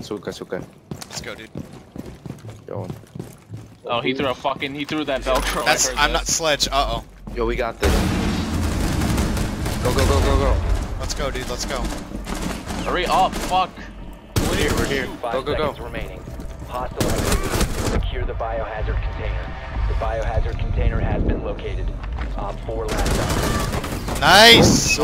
Suka, suka. Let's go, dude. Going. Oh, oh, he threw a fucking. He threw that Velcro. I That's. heard I'm that. not sledge. Uh oh. Yo, we got this. Go, go, go, go, go. Let's go, dude. Let's go. Hurry up! Fuck. We're here. We're here. Five Go, go, go. remaining. Hostile activity. Secure the biohazard container. The biohazard container has been located. Op 4 last Nice! Nice.